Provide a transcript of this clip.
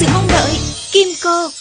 sự mong đợi. Kim Cô.